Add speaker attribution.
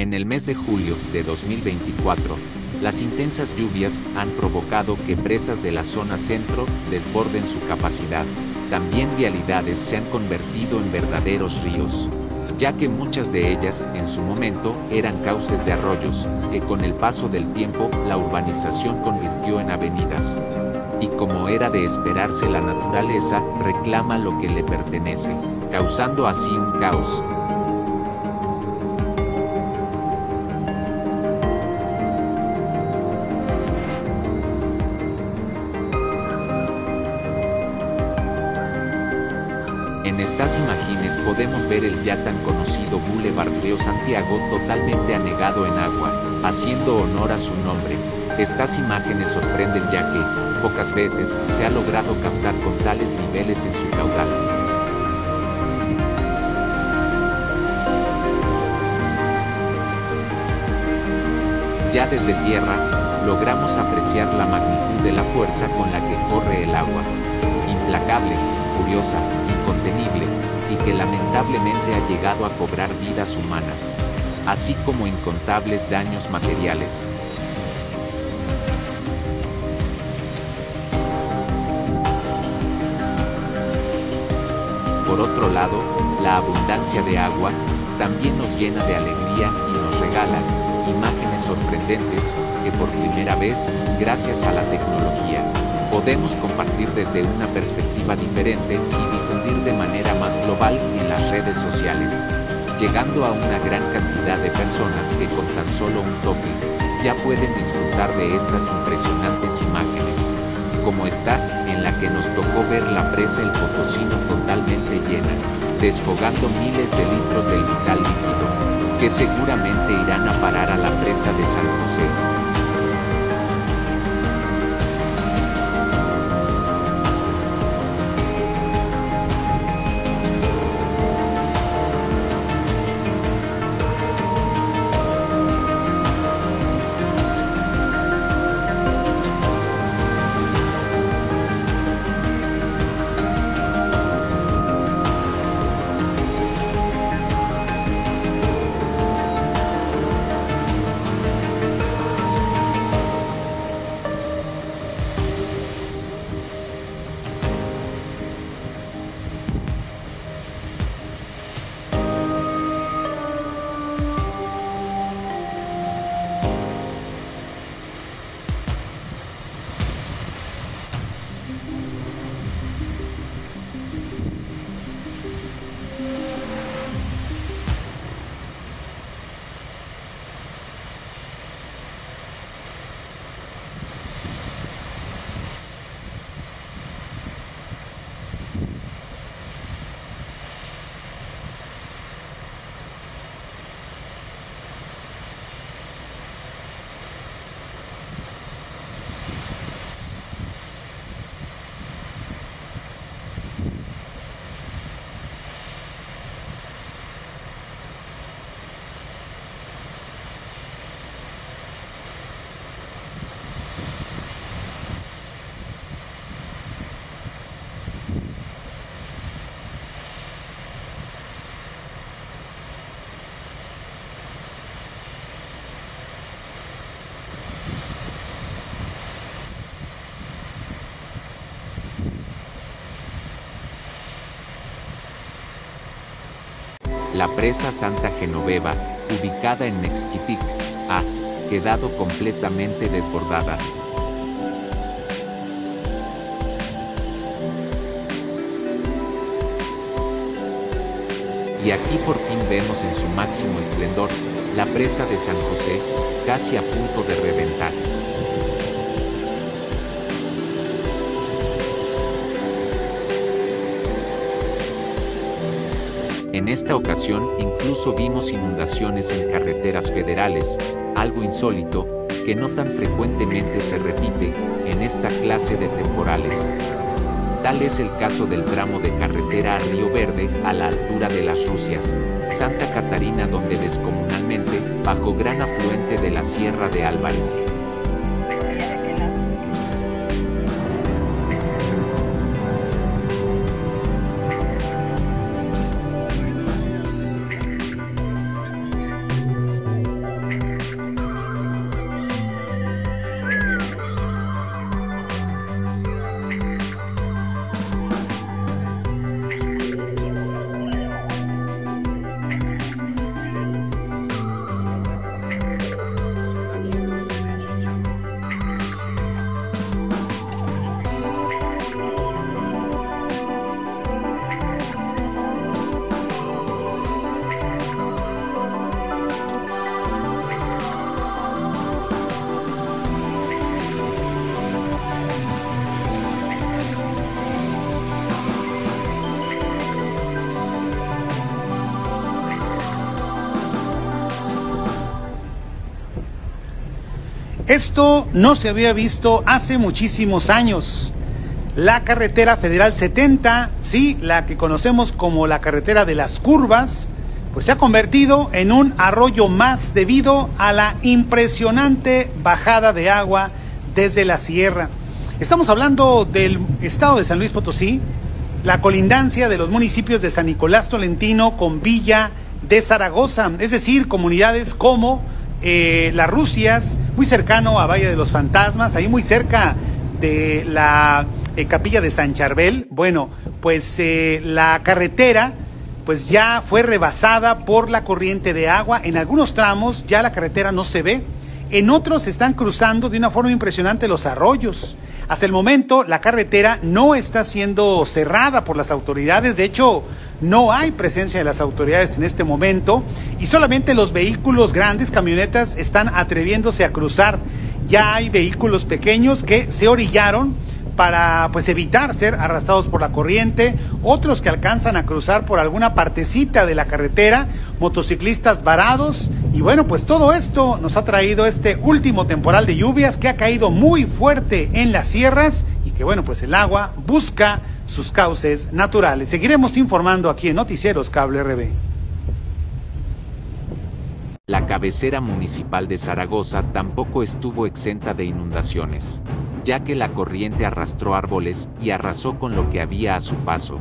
Speaker 1: En el mes de julio de 2024, las intensas lluvias han provocado que presas de la zona centro desborden su capacidad. También vialidades se han convertido en verdaderos ríos, ya que muchas de ellas, en su momento, eran cauces de arroyos, que con el paso del tiempo la urbanización convirtió en avenidas. Y como era de esperarse la naturaleza, reclama lo que le pertenece, causando así un caos, estas imágenes podemos ver el ya tan conocido Boulevard Río Santiago totalmente anegado en agua, haciendo honor a su nombre. Estas imágenes sorprenden ya que, pocas veces, se ha logrado captar con tales niveles en su caudal. Ya desde tierra, logramos apreciar la magnitud de la fuerza con la que corre el agua. Implacable, furiosa, incontenible, y que lamentablemente ha llegado a cobrar vidas humanas, así como incontables daños materiales. Por otro lado, la abundancia de agua también nos llena de alegría y nos regala imágenes sorprendentes que por primera vez, gracias a la tecnología, podemos compartir desde una perspectiva diferente y difundir de manera más global en las redes sociales, llegando a una gran cantidad de personas que con tan solo un toque ya pueden disfrutar de estas impresionantes imágenes, como esta en la que nos tocó ver la presa El Potosino totalmente llena, desfogando miles de litros del vital líquido, que seguramente irán a parar a la presa de San José. La presa Santa Genoveva, ubicada en Mexquitic, ha quedado completamente desbordada. Y aquí por fin vemos en su máximo esplendor la presa de San José, casi a punto de reventar. En esta ocasión incluso vimos inundaciones en carreteras federales, algo insólito, que no tan frecuentemente se repite en esta clase de temporales. Tal es el caso del tramo de carretera a Río Verde, a la altura de las Rusias, Santa Catarina donde descomunalmente, bajo gran afluente de la Sierra de Álvarez,
Speaker 2: Esto no se había visto hace muchísimos años. La carretera federal 70, sí, la que conocemos como la carretera de las curvas, pues se ha convertido en un arroyo más debido a la impresionante bajada de agua desde la sierra. Estamos hablando del estado de San Luis Potosí, la colindancia de los municipios de San Nicolás Tolentino con Villa de Zaragoza, es decir, comunidades como eh, Las Rusias, muy cercano a Valle de los Fantasmas, ahí muy cerca de la eh, capilla de San Charbel. Bueno, pues eh, la carretera pues ya fue rebasada por la corriente de agua. En algunos tramos ya la carretera no se ve. En otros se están cruzando de una forma impresionante los arroyos. Hasta el momento la carretera no está siendo cerrada por las autoridades. De hecho, no hay presencia de las autoridades en este momento y solamente los vehículos grandes, camionetas, están atreviéndose a cruzar. Ya hay vehículos pequeños que se orillaron para pues evitar ser arrastrados por la corriente, otros que alcanzan a cruzar por alguna partecita de la carretera, motociclistas varados y bueno, pues todo esto nos ha traído este último temporal de lluvias que ha caído muy fuerte en las sierras bueno, pues el agua busca sus cauces naturales. Seguiremos informando aquí en Noticieros Cable RB.
Speaker 1: La cabecera municipal de Zaragoza tampoco estuvo exenta de inundaciones, ya que la corriente arrastró árboles y arrasó con lo que había a su paso.